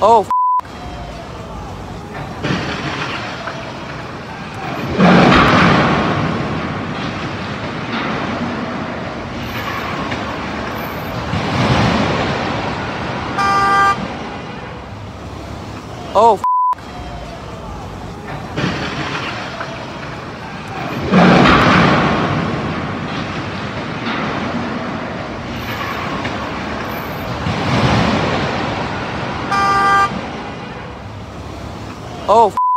Oh, Oh, Oh.